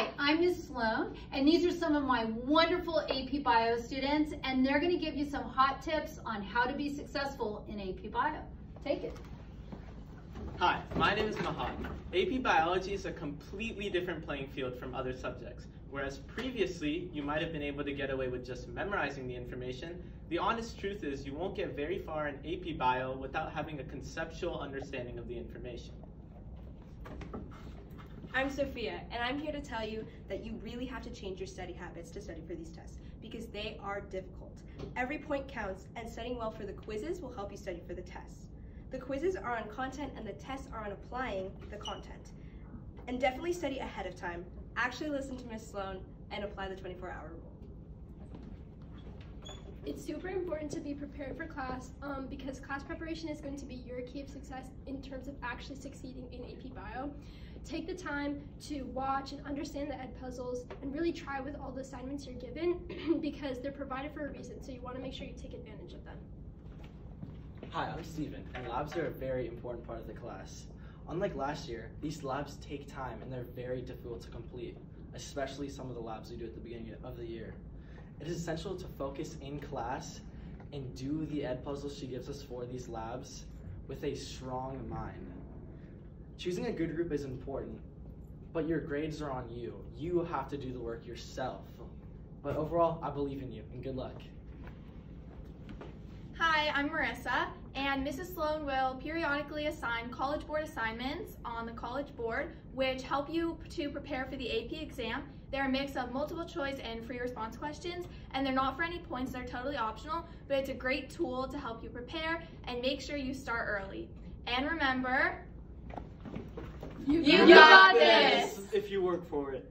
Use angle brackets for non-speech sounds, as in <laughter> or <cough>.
Hi, I'm Ms. Sloan, and these are some of my wonderful AP Bio students, and they're gonna give you some hot tips on how to be successful in AP Bio. Take it. Hi, my name is Mahat. AP Biology is a completely different playing field from other subjects. Whereas previously, you might have been able to get away with just memorizing the information, the honest truth is you won't get very far in AP Bio without having a conceptual understanding of the information. I'm Sophia, and I'm here to tell you that you really have to change your study habits to study for these tests because they are difficult. Every point counts, and studying well for the quizzes will help you study for the tests. The quizzes are on content and the tests are on applying the content. And definitely study ahead of time. Actually listen to Ms. Sloan and apply the 24-hour rule. It's super important to be prepared for class um, because class preparation is going to be your key of success in terms of actually succeeding in AP Bio. Take the time to watch and understand the Edpuzzles and really try with all the assignments you're given <clears throat> because they're provided for a reason, so you want to make sure you take advantage of them. Hi, I'm Steven, and labs are a very important part of the class. Unlike last year, these labs take time and they're very difficult to complete, especially some of the labs we do at the beginning of the year. It is essential to focus in class and do the Edpuzzles she gives us for these labs with a strong mind. Choosing a good group is important, but your grades are on you. You have to do the work yourself. But overall, I believe in you, and good luck. Hi, I'm Marissa, and Mrs. Sloan will periodically assign College Board assignments on the College Board, which help you to prepare for the AP exam. They're a mix of multiple choice and free response questions, and they're not for any points, they're totally optional, but it's a great tool to help you prepare and make sure you start early. And remember, You, you got this! If you work for it.